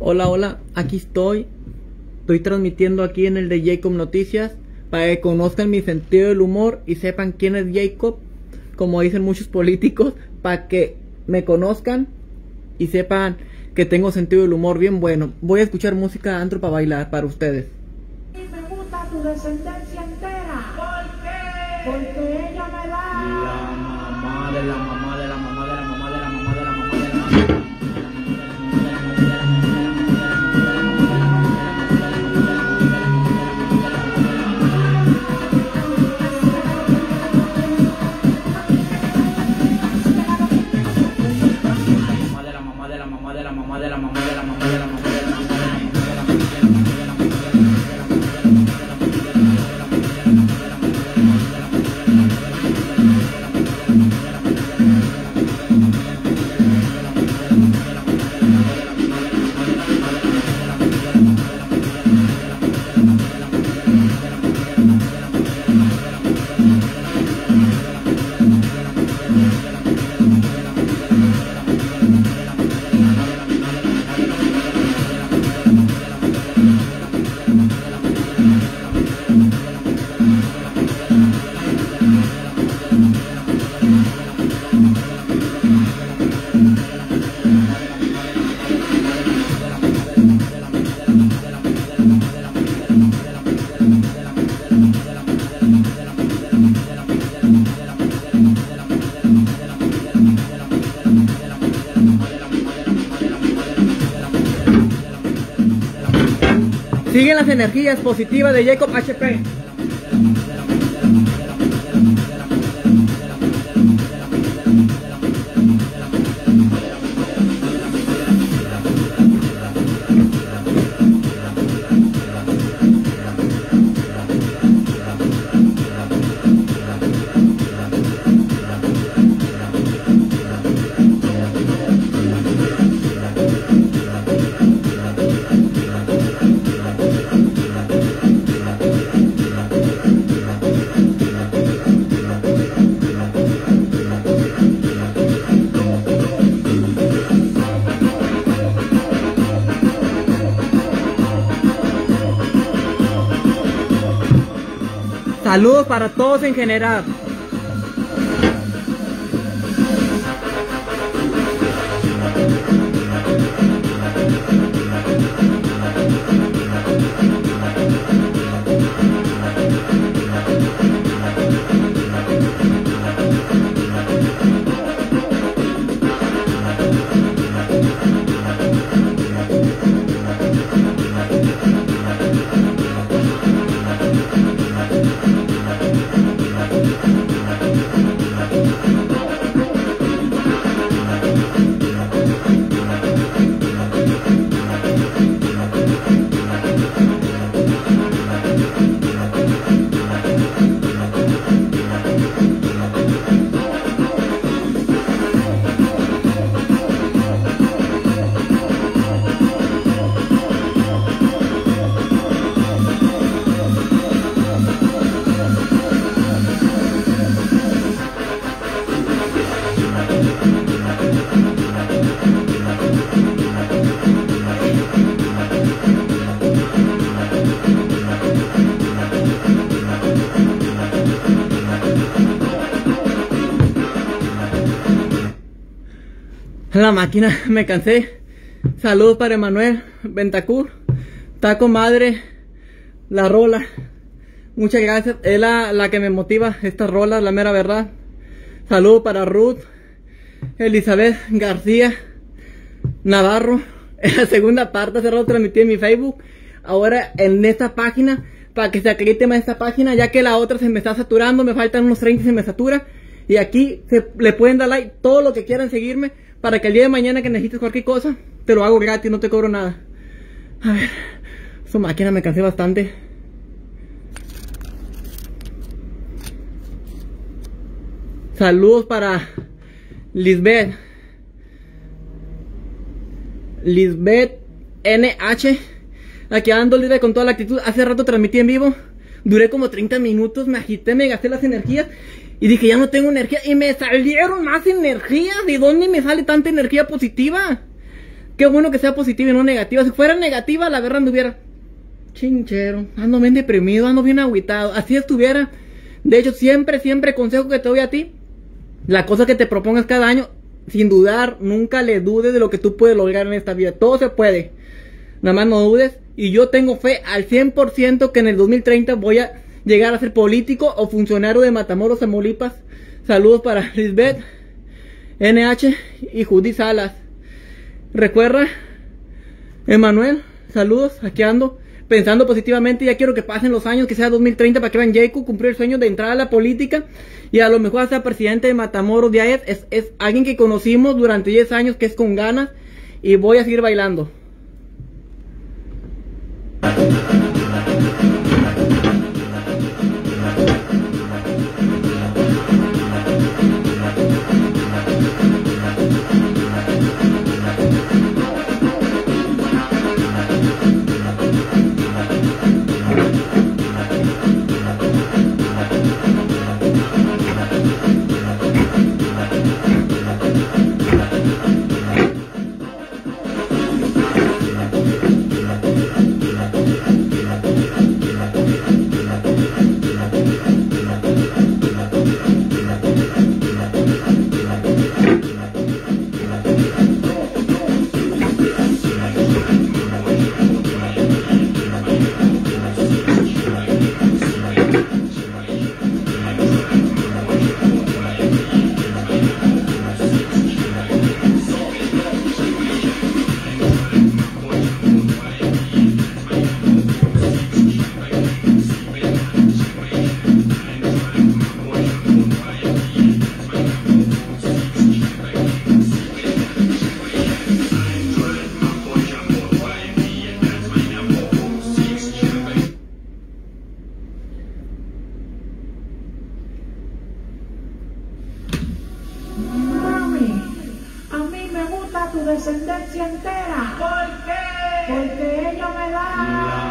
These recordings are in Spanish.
Hola, hola, aquí estoy. Estoy transmitiendo aquí en el de Jacob Noticias para que conozcan mi sentido del humor y sepan quién es Jacob, como dicen muchos políticos, para que me conozcan y sepan que tengo sentido del humor bien bueno. Voy a escuchar música antro para bailar para ustedes. Y me gusta tu descendencia entera. ¿Por qué? Porque ella me da. La mamá de la mamá energías positivas de Jacob HP. Saludos para todos en general. La máquina, me cansé. Saludos para Emanuel Ventacur. Taco madre. La rola. Muchas gracias. Es la, que me motiva esta rola, la mera verdad. Saludos para Ruth. Elizabeth García. Navarro. En la segunda parte se lo transmití en mi Facebook. Ahora en esta página. Para que se acredite más esta página. Ya que la otra se me está saturando. Me faltan unos 30 y se me satura. Y aquí se, le pueden dar like todo lo que quieran seguirme. Para que el día de mañana que necesites cualquier cosa, te lo hago gratis, no te cobro nada. A ver, su máquina me cansé bastante. Saludos para Lisbeth. Lisbeth NH. Aquí ando Lisbeth con toda la actitud. Hace rato transmití en vivo. Duré como 30 minutos, me agité, me gasté las energías. Y dije, ya no tengo energía. Y me salieron más energías. ¿De dónde me sale tanta energía positiva? Qué bueno que sea positiva y no negativa. Si fuera negativa, la verdad anduviera chinchero. Ando bien deprimido, ando bien aguitado. Así estuviera. De hecho, siempre, siempre consejo que te doy a ti. La cosa que te propongas cada año, sin dudar, nunca le dudes de lo que tú puedes lograr en esta vida. Todo se puede. Nada más no dudes. Y yo tengo fe al 100% que en el 2030 voy a llegar a ser político o funcionario de Matamoros, Tamaulipas. Saludos para Lisbeth, NH y Judy Salas. Recuerda, Emanuel, saludos, aquí ando. Pensando positivamente, ya quiero que pasen los años, que sea 2030 para que vean Jacob cumplir el sueño de entrar a la política y a lo mejor sea presidente de Matamoros de. Es, es alguien que conocimos durante 10 años, que es con ganas y voy a seguir bailando. Descendencia entera. ¿Por qué? Porque ella me La da.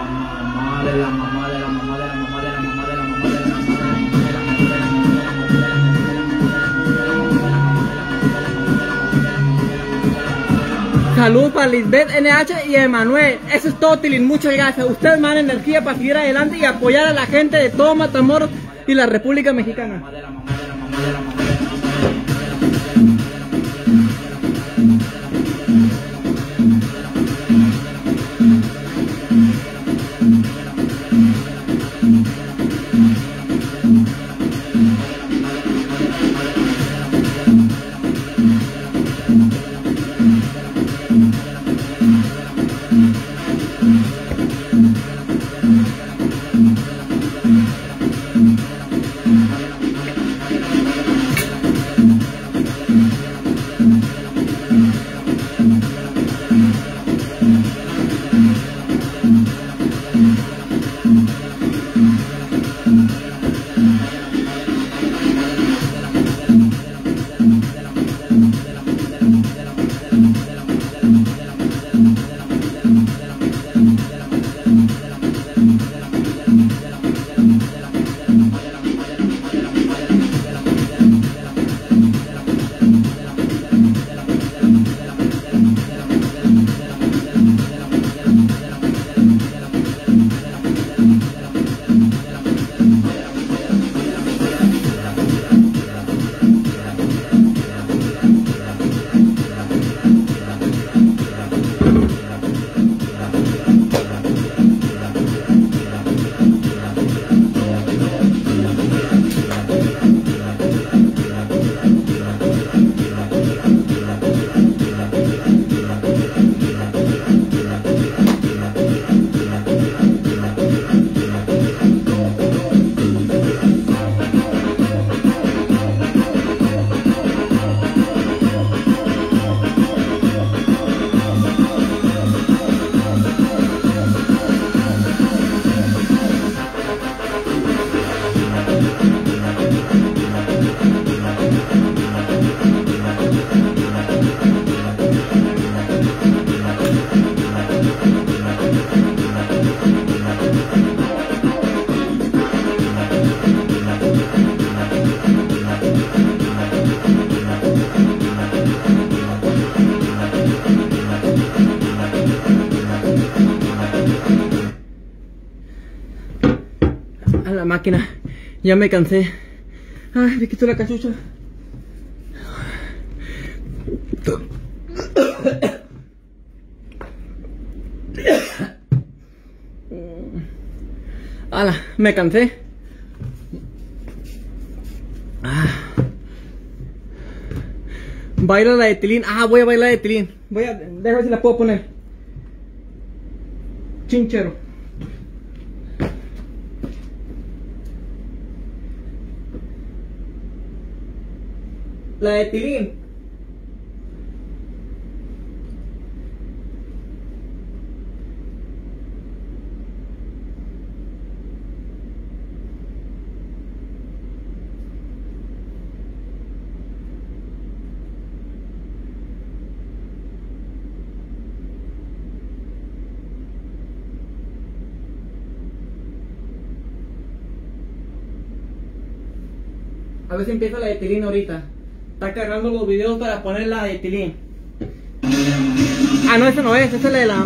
mamá de la mamá de la mamá de la mamá de la mamá de la mamá de la mamá Salud para Lisbeth NH y Emanuel. Eso es todo, Tilín. Muchas gracias. Ustedes me dan energía para seguir adelante y apoyar a la gente de todo Matamoros y la República Mexicana. Máquina. Ya me cansé. Ay, me quito la cachucha. Ala, me cansé. Ah. Baila la de Tilín. Ah, voy a bailar de Tilín. Voy a. Déjame ver si la puedo poner. Chinchero. La de Tilín. A ver si empieza la de Tilín ahorita. Está cargando los videos para poner la de Tilín. Ah, no, esa no es, esa es la de la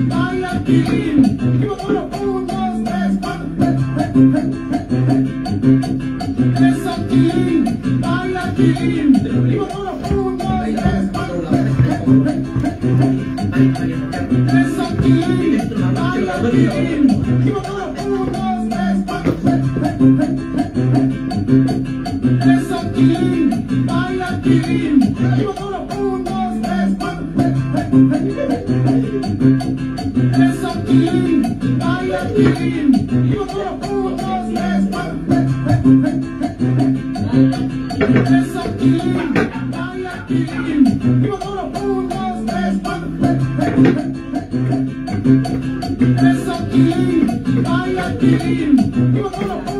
Thank you. Mamá Chinchero. Baila Tilín.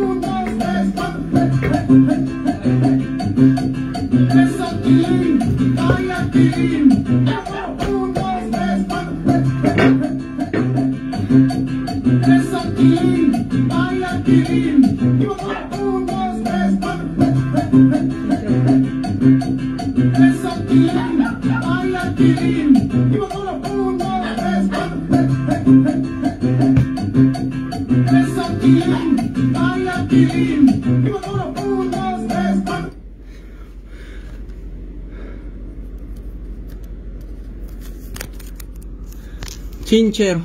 Chinchero.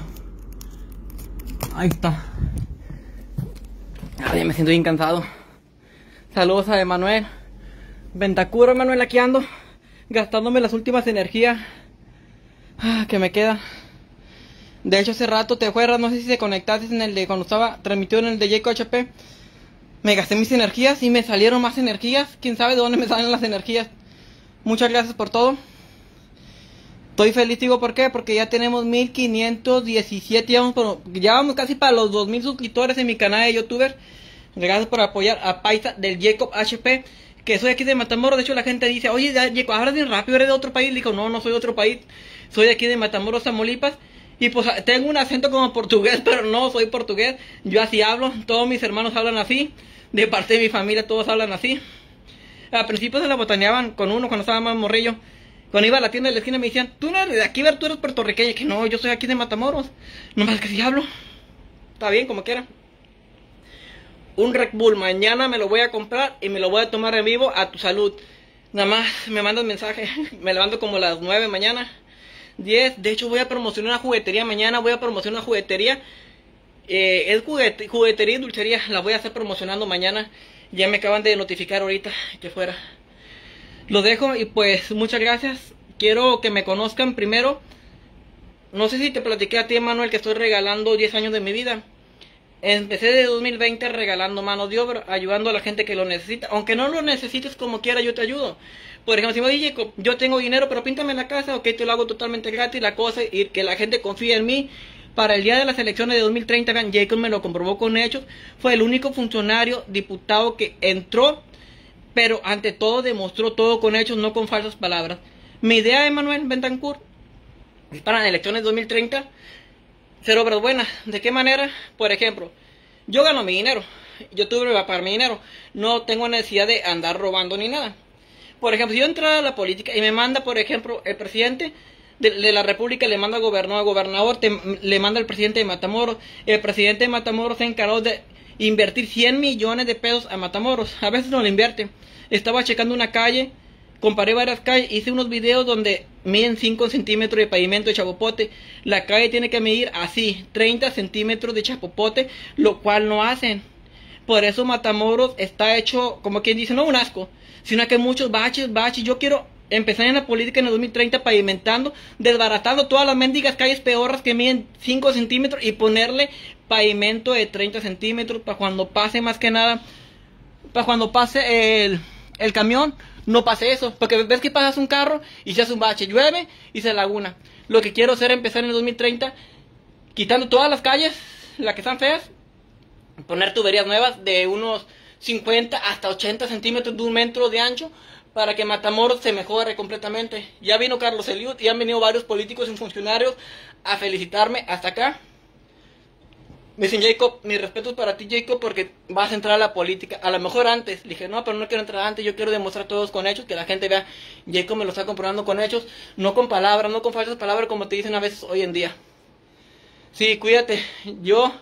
Ahí está. Ay, me siento bien cansado. Saludos a Emanuel. Ventacuro, Emanuel, aquí ando. Gastándome las últimas energías ah, que me queda. De hecho, hace rato te acuerdas, no sé si te conectaste en el de cuando estaba transmitido en el de Jaco HP. Me gasté mis energías y me salieron más energías. Quién sabe de dónde me salen las energías. Muchas gracias por todo. Estoy feliz, digo, ¿por qué? Porque ya tenemos 1517, ya vamos, ya vamos casi para los 2000 suscriptores en mi canal de youtuber. Gracias por apoyar a Paisa del Jacob HP, que soy aquí de Matamoros. De hecho, la gente dice, oye, Jacob, hablas bien rápido, eres de otro país. Le digo, no, no soy de otro país, soy de aquí de Matamoros, Tamaulipas. Y pues tengo un acento como portugués, pero no soy portugués. Yo así hablo, todos mis hermanos hablan así. De parte de mi familia, todos hablan así. Al principio se la botaneaban con uno cuando estaba más morrillo. Cuando iba a la tienda de la esquina me decían, tú no eres de aquí, tú eres puertorriqueña. Que no, yo soy aquí de Matamoros. Nomás que si hablo. Está bien, como quiera. Un Red Bull, mañana me lo voy a comprar y me lo voy a tomar en vivo a tu salud. Nada más me mandas mensaje. Me levanto como a las 9 mañana. 10. De hecho, voy a promocionar una juguetería mañana. Voy a promocionar una juguetería. Eh, es juguete- juguetería y dulcería. La voy a estar promocionando mañana. Ya me acaban de notificar ahorita que fuera. Lo dejo y pues muchas gracias. Quiero que me conozcan primero. no sé si te platiqué a ti, Manuel, que estoy regalando 10 años de mi vida. Empecé de 2020 regalando mano de obra, ayudando a la gente que lo necesita. Aunque no lo necesites como quiera, yo te ayudo. Por ejemplo, si me dice, yo tengo dinero, pero píntame la casa, ok, te lo hago totalmente gratis. La cosa y que la gente confíe en mí. Para el día de las elecciones de 2030, vean, Jacob me lo comprobó con hechos. Fue el único funcionario, diputado que entró, pero ante todo demostró todo con hechos, no con falsas palabras. Mi idea de Manuel Bentancur para las elecciones 2030 ser obras buenas. ¿De qué manera? Por ejemplo, yo gano mi dinero, yo tuve que pagar mi dinero, no tengo necesidad de andar robando ni nada. Por ejemplo, si yo entrara a la política y me manda, por ejemplo, el presidente de, la República le manda al gobernador, gobernador le manda al presidente de Matamoros, el presidente de Matamoros se encargó de invertir 100 millones de pesos a Matamoros, a veces no le invierte. Estaba checando una calle comparé varias calles, hice unos videos donde miden 5 centímetros de pavimento de chapopote. La calle tiene que medir así, 30 centímetros de chapopote, lo cual no hacen. Por eso Matamoros está hecho, como quien dice, no un asco, sino que muchos baches, baches. Yo quiero empezar en la política en el 2030 pavimentando, desbaratando todas las mendigas calles peorras que miden 5 centímetros y ponerle pavimento de 30 centímetros para cuando pase más que nada, para cuando pase el, el camión no pase eso. Porque ves que pasas un carro y se hace un bache, llueve y se laguna. Lo que quiero hacer es empezar en el 2030, quitando todas las calles, las que están feas, poner tuberías nuevas de unos 50 hasta 80 centímetros de un metro de ancho para que Matamoros se mejore completamente. Ya vino Carlos Eliud y han venido varios políticos y funcionarios a felicitarme hasta acá. Me dicen, Jacob, mi respeto es para ti, Jacob, porque vas a entrar a la política. A lo mejor antes. Dije, no, pero no quiero entrar antes. Yo quiero demostrar todos con hechos, que la gente vea, Jacob me lo está comprobando con hechos, no con palabras, no con falsas palabras como te dicen a veces hoy en día. Sí, cuídate. Yo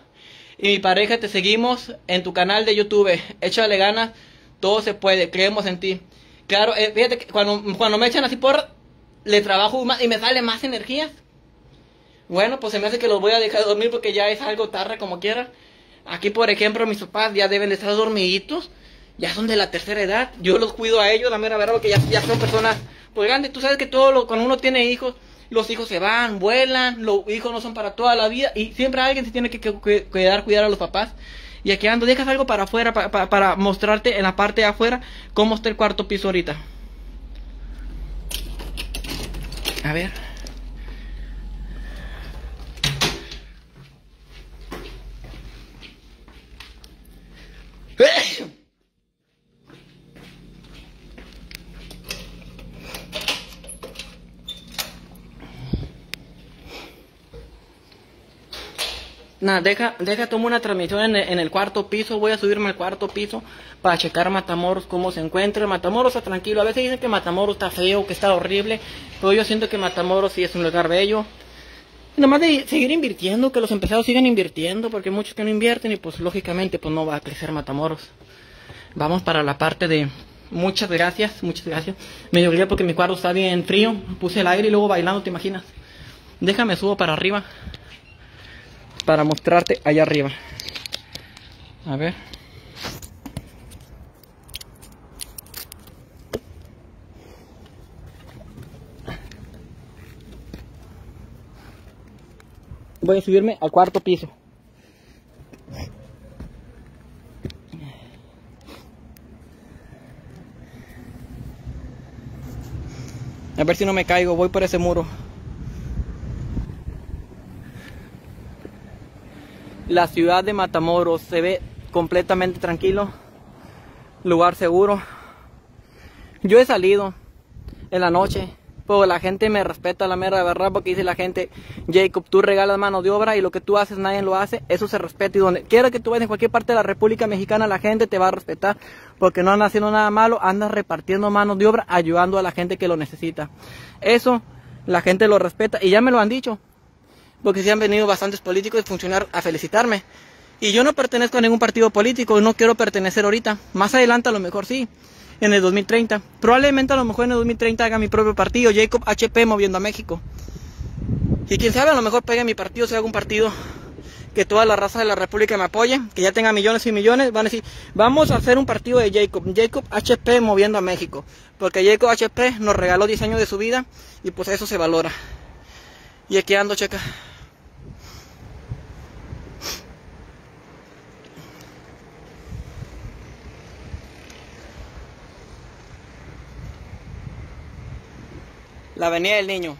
y mi pareja te seguimos en tu canal de YouTube. Échale ganas, todo se puede, creemos en ti. Claro, eh, fíjate que cuando, cuando me echan así por, le trabajo más y me sale más energías. Bueno, pues se me hace que los voy a dejar dormir porque ya es algo tarde como quiera. Aquí, por ejemplo, mis papás ya deben de estar dormiditos. Ya son de la tercera edad. Yo los cuido a ellos, la mera verdad, porque ya, ya son personas pues grandes. Tú sabes que todo lo, cuando uno tiene hijos, los hijos se van, vuelan, los hijos no son para toda la vida. Y siempre alguien se tiene que, cuidar, cuidar a los papás. Y aquí ando, dejas algo para afuera, para mostrarte en la parte de afuera cómo está el cuarto piso ahorita. A ver. Nada, deja, deja, tomo una transmisión en el, cuarto piso, voy a subirme al cuarto piso para checar Matamoros cómo se encuentra. Matamoros está tranquilo, a veces dicen que Matamoros está feo, que está horrible, pero yo siento que Matamoros sí es un lugar bello. Nada más de seguir invirtiendo, que los empresarios sigan invirtiendo, porque muchos que no invierten y pues lógicamente pues no va a crecer Matamoros. Vamos para la parte de muchas gracias, muchas gracias. Me lloré porque mi cuarto está bien frío, puse el aire y luego bailando, ¿te imaginas? Déjame subo para arriba para mostrarte allá arriba. A ver. voy a subirme al cuarto piso. A ver si no me caigo, voy por ese muro. La ciudad de Matamoros se ve completamente tranquilo. Lugar seguro. Yo he salido en la noche pues la gente me respeta la mera verdad porque dice la gente, Jacob, tú regalas mano de obra y lo que tú haces nadie lo hace, eso se respeta y donde quiera que tú vayas en cualquier parte de la República Mexicana la gente te va a respetar porque no andas haciendo nada malo, andas repartiendo mano de obra, ayudando a la gente que lo necesita. Eso la gente lo respeta y ya me lo han dicho, porque sí han venido bastantes políticos a felicitarme. Y yo no pertenezco a ningún partido político, no quiero pertenecer ahorita. Más adelante a lo mejor sí en el 2030. Probablemente a lo mejor en el 2030 haga mi propio partido, Jacob HP moviendo a México. Y quién sabe, a lo mejor pegue mi partido, sea un partido que toda la raza de la República me apoye, que ya tenga millones y millones, van a decir, vamos a hacer un partido de Jacob, Jacob HP moviendo a México, porque Jacob HP nos regaló 10 años de su vida y pues eso se valora. Y aquí ando, checa. La avenida del niño.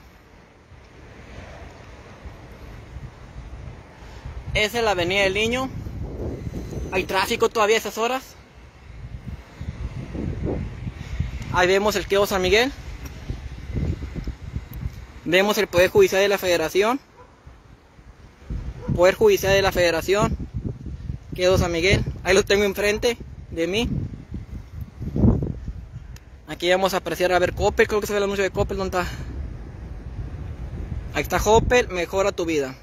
Esa es la avenida del niño. Hay tráfico todavía a esas horas. Ahí vemos el quedo San Miguel. Vemos el Poder Judicial de la Federación. Poder Judicial de la Federación. Quedo San Miguel. Ahí lo tengo enfrente de mí. Aquí vamos a apreciar a ver Coppel. Creo que se ve el anuncio de Coppel. ¿Dónde está? Ahí está Coppel. Mejora tu vida.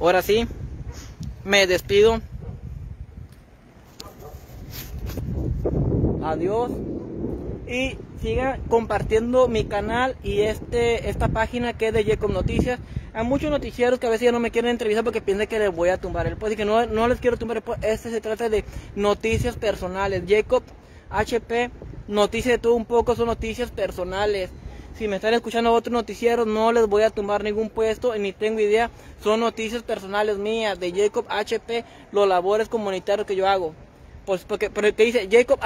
Ahora sí, me despido. Adiós. Y siga compartiendo mi canal y este esta página que es de Jacob Noticias. Hay muchos noticieros que a veces ya no me quieren entrevistar porque piensan que les voy a tumbar el post. Y que no, no les quiero tumbar el post. Este se trata de noticias personales. Jacob HP, noticias de todo un poco, son noticias personales. Si me están escuchando otros noticieros, no les voy a tumbar ningún puesto, ni tengo idea. Son noticias personales mías, de Jacob HP, los labores comunitarios que yo hago. Pues porque, dice Jacob,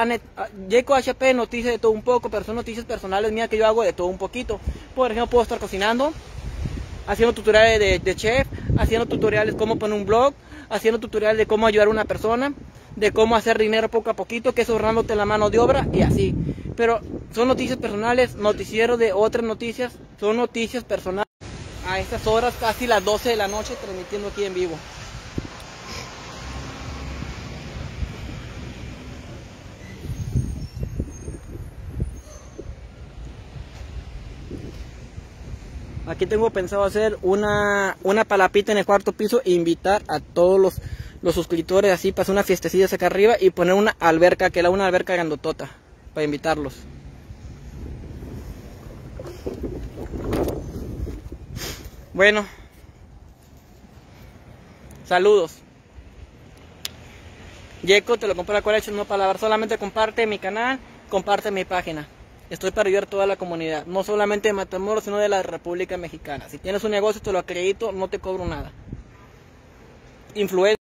Jacob HP, noticias de todo un poco, pero son noticias personales mías que yo hago de todo un poquito. Por ejemplo, puedo estar cocinando, haciendo tutoriales de, de chef, haciendo tutoriales cómo poner un blog, haciendo tutoriales de cómo ayudar a una persona, de cómo hacer dinero poco a poquito, que es ahorrándote la mano de obra y así. Pero son noticias personales, noticiero de otras noticias, son noticias personales. A estas horas, casi las 12 de la noche, transmitiendo aquí en vivo. Aquí tengo pensado hacer una, una palapita en el cuarto piso e invitar a todos los, los suscriptores así para hacer una fiestecilla acá arriba y poner una alberca, que era una alberca grandotota, para invitarlos. Bueno, saludos. Yeco, te lo compré la colección no lavar, solamente comparte mi canal, comparte mi página. Estoy para ayudar a toda la comunidad, no solamente de Matamoros, sino de la República Mexicana. Si tienes un negocio, te lo acredito, no te cobro nada. Influencia.